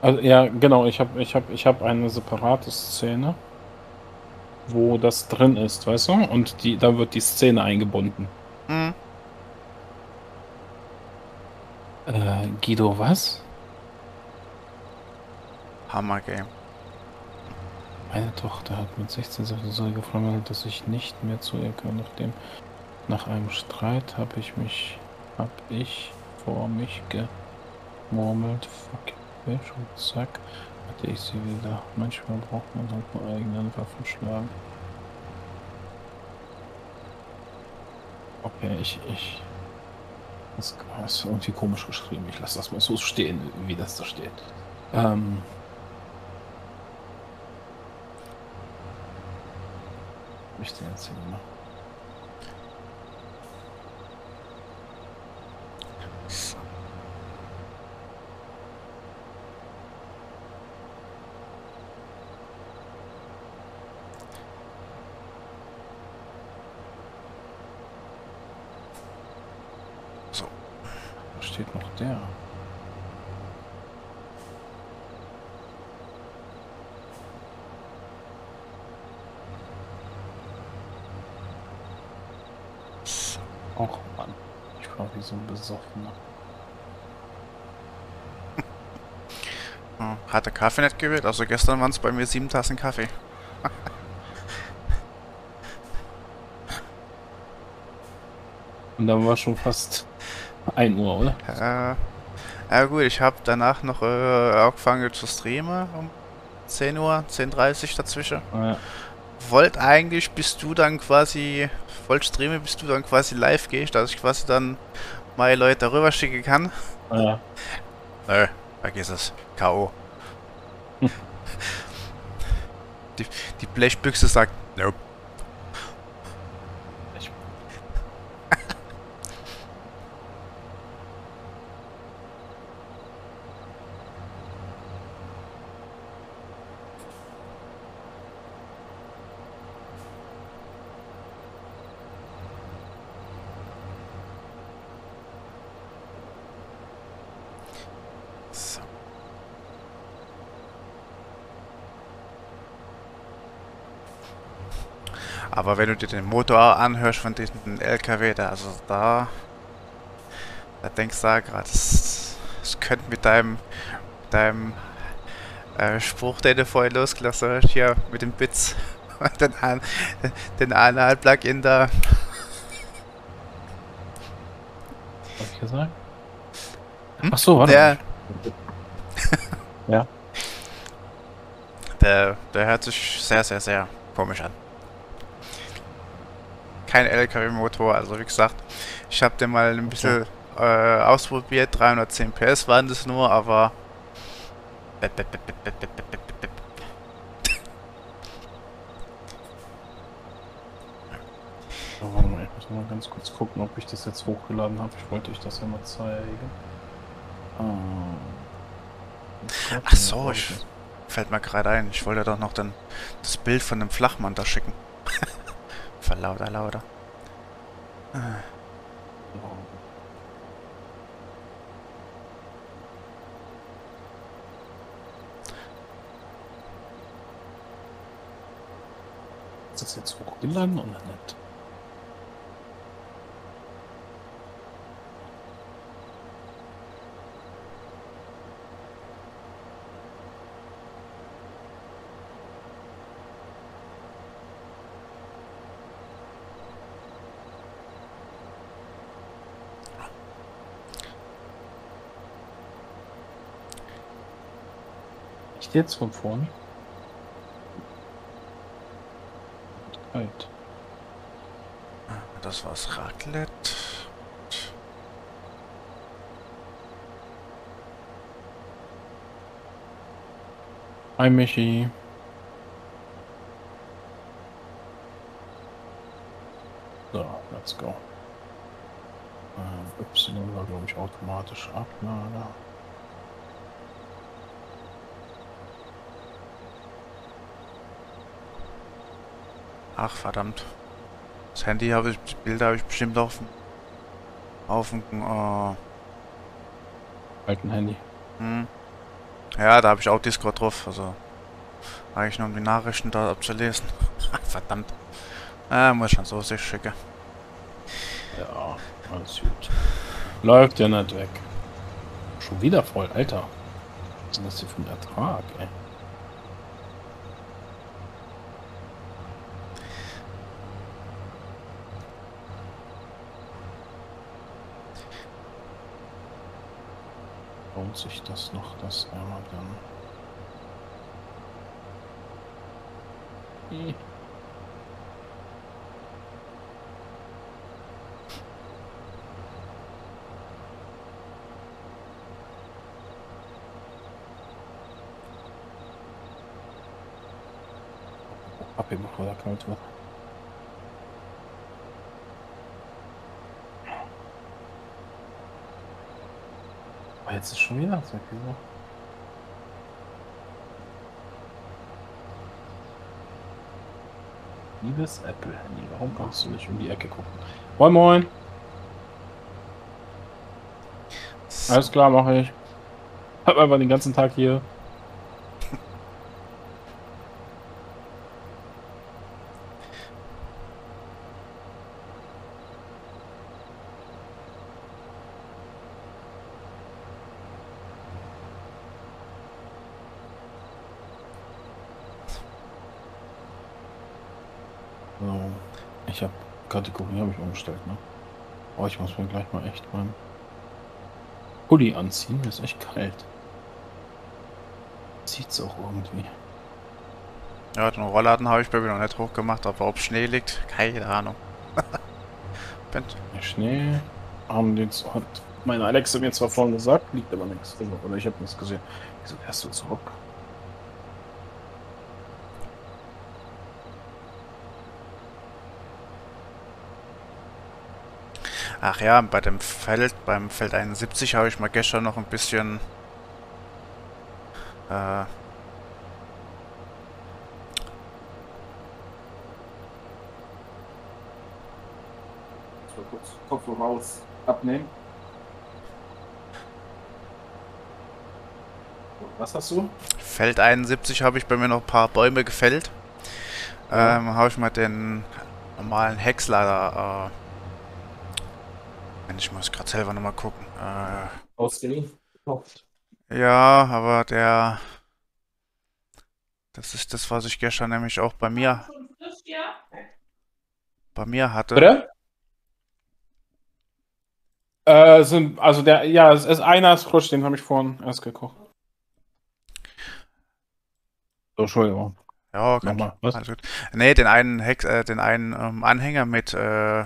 Also, ja, genau, ich habe ich habe ich habe eine separate Szene, wo das drin ist, weißt du? Und die da wird die Szene eingebunden. Mhm. Äh, Guido, was? Hammer Game. Meine Tochter hat mit 16 Säure gefremdet, dass ich nicht mehr zu ihr kann. Nachdem nach einem Streit habe ich mich hab ich vor mich gemurmelt. Fuck, Und zack, hatte ich sie wieder. Manchmal braucht man halt nur eigenen Waffen schlagen. Okay, ich, ich. Das ist irgendwie komisch geschrieben. Ich lasse das mal so stehen, wie das da steht. Ähm. Ich den jetzt hier gemacht. So. Da Och Mann. Ich war wie so ein Besoffener. Hm, Hat der Kaffee nicht gewählt? Also gestern waren es bei mir sieben Tassen Kaffee. Und dann war schon fast 1 Uhr, oder? Äh, ja gut, ich habe danach noch äh, angefangen zu streamen um 10 Uhr, 10.30 Uhr dazwischen. Ah, ja. Wollt eigentlich, bis du dann quasi voll streame, bis du dann quasi live gehst, dass ich quasi dann meine Leute darüber schicken kann. Ah, ja. Nö, vergiss es. K.O. Hm. die, die Blechbüchse sagt, nope. Ich- So. Aber wenn du dir den Motor anhörst von diesem LKW, da, also da, da denkst du gerade, es, es könnte mit deinem, deinem äh, Spruch, den du vorhin losgelassen hast, hier mit dem Bits, den, An den Anal-Plugin da, Was hab ich gesagt? Hm? Ach so, warte. der, Ja. der, der hört sich sehr, sehr, sehr komisch an kein LKW-Motor. Also wie gesagt, ich habe den mal ein bisschen okay. äh, ausprobiert. 310 PS waren das nur, aber... So, warte mal, ich muss mal ganz kurz gucken, ob ich das jetzt hochgeladen habe. Ich wollte euch das ja mal zeigen. Ah. Ach so, ich, fällt mir gerade ein. Ich wollte doch noch den, das Bild von dem Flachmann da schicken. Verlauter, lauter. Ist das jetzt hochgeladen oder nicht? Echt jetzt von vorne? Kalt. Das war's Raclette. Hi Michi. So, let's go. Ähm, Y war glaube ich automatisch Ablader. Ach verdammt. Das Handy habe ich, die Bilder habe ich bestimmt auf dem, auf dem, äh, Alten Handy. hm. Ja, da habe ich auch Discord drauf. Also eigentlich nur um die Nachrichten da abzulesen. Verdammt. Äh, muss ich dann so sich schicken. Ja, alles gut. Läuft ja nicht weg. Schon wieder voll, Alter. Was ist denn das hier für ein Ertrag, ey? Lohnt sich das noch, das einmal dann? Ih. Ab hier, bevor er kalt wird. Jetzt ist schon wieder so. Wieso? Liebes Apple-Handy, warum kannst du nicht um die Ecke gucken? Moin Moin! Alles klar, mache ich. Hab einfach den ganzen Tag hier. So, ich habe Umgestellt, ne? Oh, ich muss mir gleich mal echt meinen Pulli anziehen, mir ist echt kalt. Sieht's auch irgendwie. Ja, den Rollladen habe ich bei mir noch nicht hochgemacht, aber ob Schnee liegt, keine Ahnung. Der Schnee haben den, hat meine Alexa mir zwar vorhin gesagt, liegt aber nichts. Oder ich habe nichts gesehen. Wieso fährst du zurück? Ach ja, bei dem Feld, beim Feld 71 habe ich mal gestern noch ein bisschen äh, kurz Kopf raus abnehmen. Was hast du? Feld 71 habe ich bei mir noch ein paar Bäume gefällt. Ähm, habe ich mal den normalen Häcksler äh, ich muss gerade selber nochmal gucken. Äh, Ausgeliehen? ja, aber der, das ist das, was ich gestern nämlich auch bei mir, bei mir hatte. Bitte? Äh, sind, also der, ja, es ist einer ist frisch, den habe ich vorhin erst gekocht. So, Entschuldigung. Ja, kein, Nochmal, was? alles gut. Nee, den einen Hex, äh, den einen ähm, Anhänger mit äh,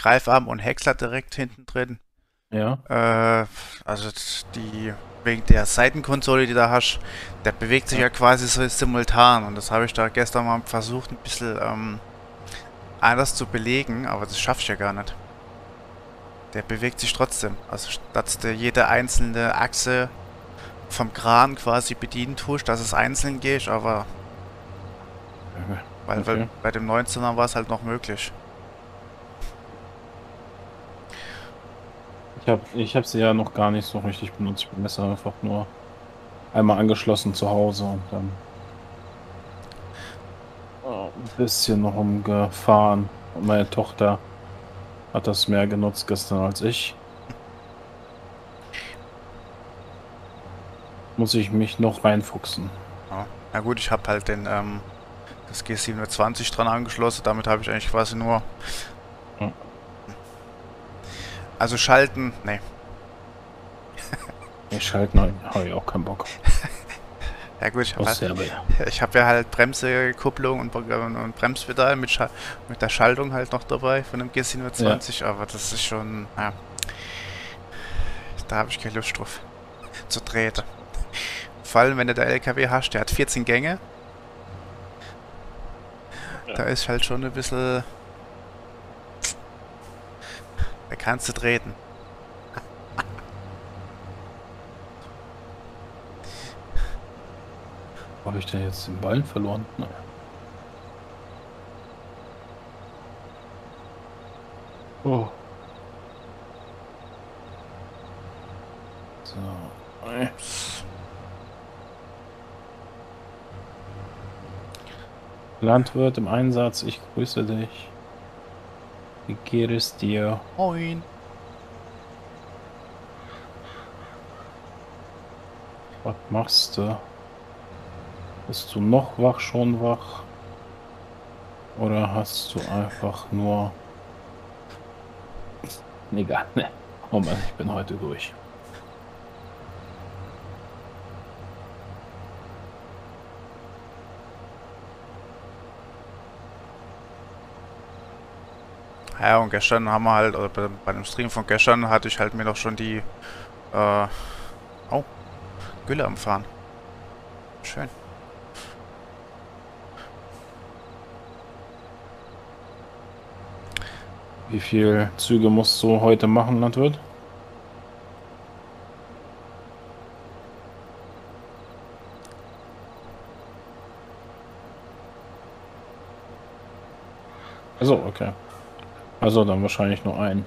Greifarm und Häcksler direkt hinten drin. Ja. Äh, also die wegen der Seitenkonsole, die du da hast, der bewegt sich ja, quasi so simultan und das habe ich da gestern mal versucht, ein bisschen ähm, anders zu belegen, aber das schaffe ich ja gar nicht. Der bewegt sich trotzdem. Also statt du jede einzelne Achse vom Kran quasi bedienen tust, dass es einzeln geht, aber weil, weil Okay. bei dem 19er war es halt noch möglich. Ich habe ich hab sie ja noch gar nicht so richtig benutzt. Ich bin besser einfach nur einmal angeschlossen zu Hause und dann ein bisschen noch umgefahren. Und meine Tochter hat das mehr genutzt gestern als ich. Muss ich mich noch reinfuchsen. Ja. Na gut, ich habe halt den ähm, das G720 dran angeschlossen, damit habe ich eigentlich quasi nur. Also schalten, nee. Ich schalte noch, habe ich auch keinen Bock. Ja gut, ich habe halt, ich hab ja halt Bremse, Kupplung und, und Bremspedal mit, mit der Schaltung halt noch dabei von dem G720, aber das ist schon, ja, da habe ich keine Lust drauf zu treten. Vor allem, wenn du der LKW hast, der hat 14 Gänge. Da ist halt schon ein bisschen kannst du treten. Habe ich denn jetzt den Ballen verloren? Naja. Oh. So. Landwirt im Einsatz, ich grüße dich. Wie geht es dir? Moin. Was machst du? Bist du noch wach, schon wach? Oder hast du einfach nur... Egal, ne. Oh Mann, ich bin heute durch. Ja, und gestern haben wir halt, oder bei, bei dem Stream von gestern hatte ich halt mir noch schon die, äh, oh, Gülle am Fahren. Schön. Wie viel Züge musst du heute machen, Landwirt? Also, okay. Also dann wahrscheinlich nur einen.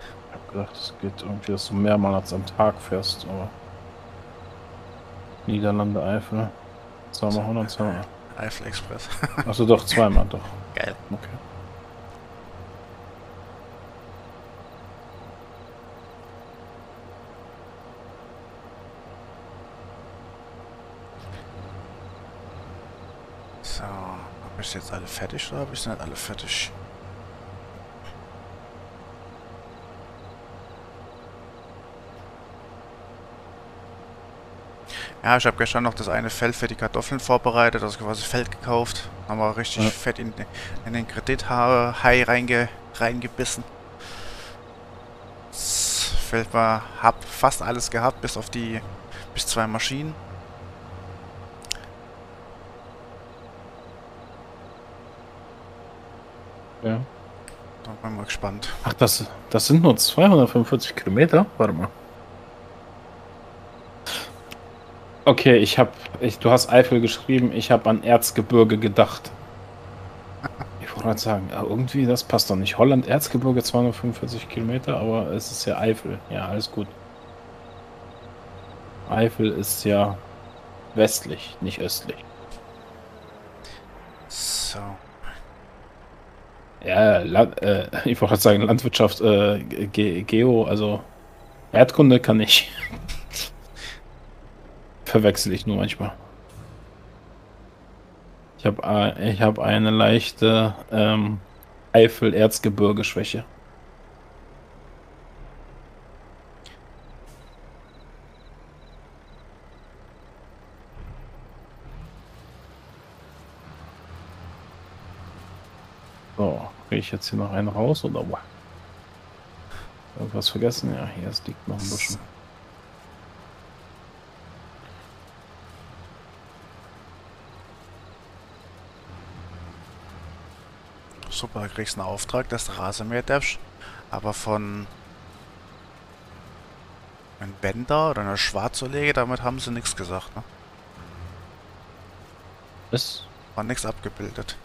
Ich hab gedacht, es geht irgendwie, dass du mehrmals am Tag fährst, aber. Niederlande Eifel. Zweimal 100, zweimal. Eifel Express. Achso, doch, zweimal, doch. Geil. Okay. So, habe ich jetzt alle fertig oder habe ich sie nicht alle fertig? Ja, ich habe gestern noch das eine Feld für die Kartoffeln vorbereitet, also quasi Feld gekauft. Haben wir richtig Ja. fett in, in den Kredithai reinge, reingebissen. Das Feld war, hab fast alles gehabt, bis auf die, bis zwei Maschinen. Ja. Da bin ich mal gespannt. Ach, das, das sind nur 245 Kilometer? Warte mal. Okay, ich habe, ich, du hast Eifel geschrieben, ich habe an Erzgebirge gedacht. Ich wollte gerade sagen, ja, irgendwie, das passt doch nicht. Holland, Erzgebirge 245 Kilometer, aber es ist ja Eifel. Ja, alles gut. Eifel ist ja westlich, nicht östlich. So. Ja, Land, äh, ich wollte sagen, Landwirtschaft, äh, Ge Geo, also Erdkunde kann ich. Verwechsel ich nur manchmal. Ich habe äh, ich hab eine leichte ähm, Eifel-Erzgebirge-Schwäche. So, kriege ich jetzt hier noch einen raus oder was? Irgendwas vergessen? Ja, hier liegt noch ein bisschen. Super, da kriegst du einen Auftrag, dass du Rasenmäher darfst. Aber von einem Bänder oder einer Schwarzolege, damit haben sie nichts gesagt. Ne? Was? War nichts abgebildet.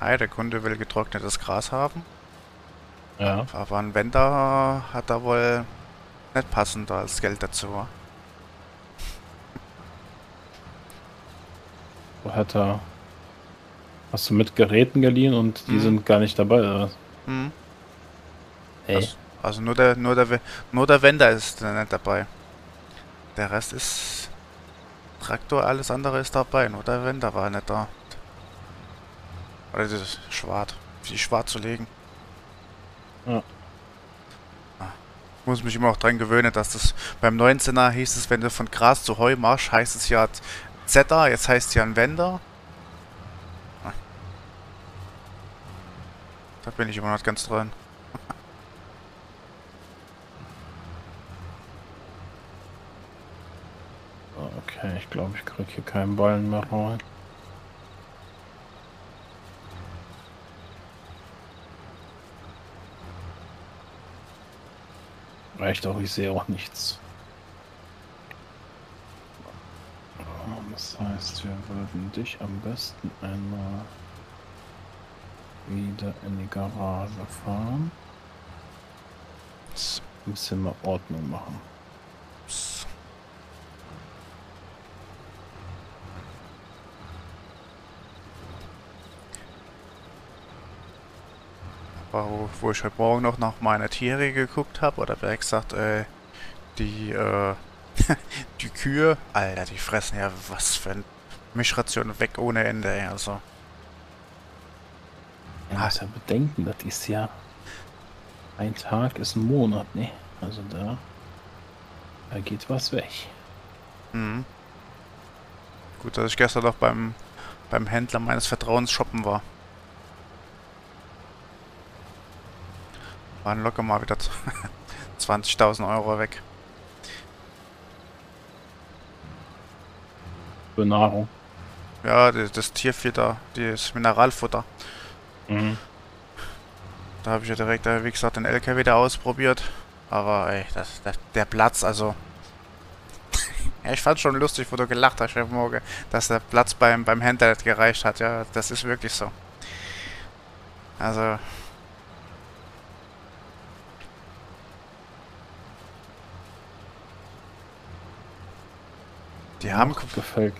Hi, der Kunde will getrocknetes Gras haben. Ja. Aber ein Wender hat da wohl nicht passend als Geld dazu. Wo hat er. Hast du mit Geräten geliehen und die Mhm. sind gar nicht dabei, oder was? Hm. Ey. Also, also nur der nur der nur der Wender ist nicht dabei. Der Rest ist Traktor, alles andere ist dabei. Nur der Wender war nicht da. Oder das Schwart. Die Schwarz zu legen. Ja. Ah. Ich muss mich immer auch dran gewöhnen, dass das beim 19er hieß es, wenn du von Gras zu Heu machst, heißt es ja Zeta, jetzt heißt es ja ein Wender. Ah. Da bin ich immer noch ganz dran. Okay, ich glaube, ich kriege hier keinen Ballen mehr rein. Reicht auch, ich sehe auch nichts. Das heißt, wir würden dich am besten einmal wieder in die Garage fahren. Ein bisschen mal Ordnung machen. So. Aber wo, wo ich heute Morgen noch nach meiner Tiere geguckt habe, oder wer gesagt, äh, die, äh, die Kühe, Alter, die fressen ja was für ein Mischration weg ohne Ende, also. Ja, muss ja bedenken, das ist ja ein Tag ist ein Monat, ne? Also da, da geht was weg. Mhm. Gut, dass ich gestern noch beim, beim Händler meines Vertrauens shoppen war. Waren locker mal wieder 20.000 Euro weg. Für Nahrung. Ja, das, das Tierfutter, das Mineralfutter. Mhm. Da habe ich ja direkt, äh, wie gesagt, den LKW da ausprobiert. Aber ey, das, das, der Platz, also... ja, ich fand schon lustig, wo du gelacht hast, Chef Morgen, dass der Platz beim, beim Händler gereicht hat. Ja, das ist wirklich so. Also... Die haben, gefällt.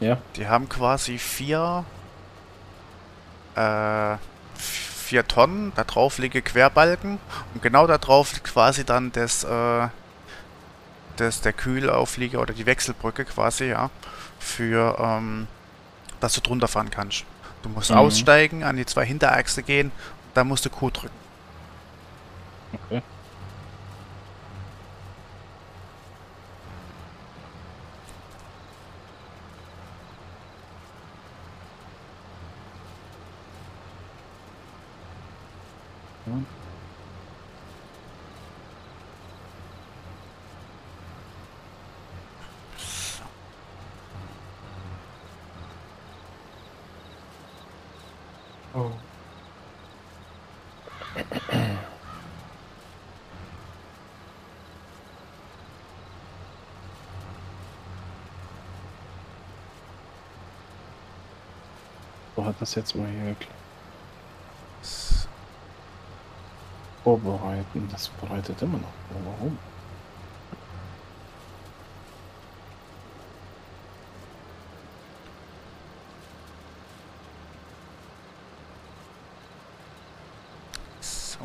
Ja. die haben quasi vier... Äh, vier Tonnen, da drauf liege Querbalken und genau da drauf liegt quasi dann das, äh, das der Kühlauflieger oder die Wechselbrücke quasi, ja, für, ähm, dass du drunter fahren kannst. Du musst Mhm. aussteigen, an die zwei Hinterachse gehen, dann musst du Q drücken. Okay. Ja. Oh. So hat das jetzt mal hier geklappt. Vorbereiten. Das bereitet immer noch. Warum? So.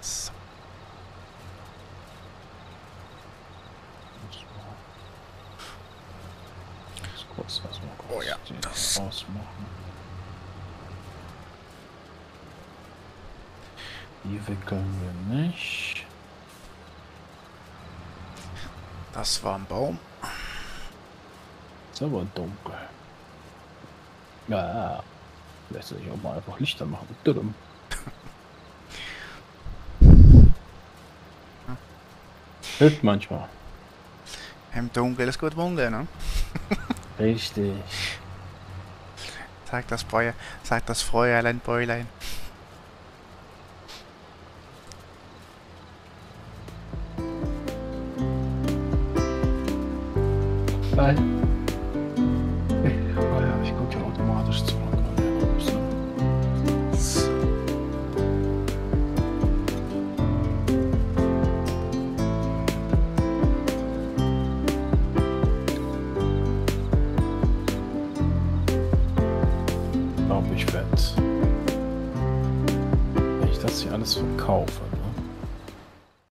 So. Muss kurz das mal kurz Oh ja, das- ausmachen. Die wickeln wir nicht. Das war ein Baum. Ist aber dunkel. Ja, ja. Lässt sich auch mal einfach Lichter machen. Tudum. Hilft manchmal. Im Dunkel ist gut munkeln, ne? Richtig. Sagt das Feuer, sagt das Fräulein Bäulein.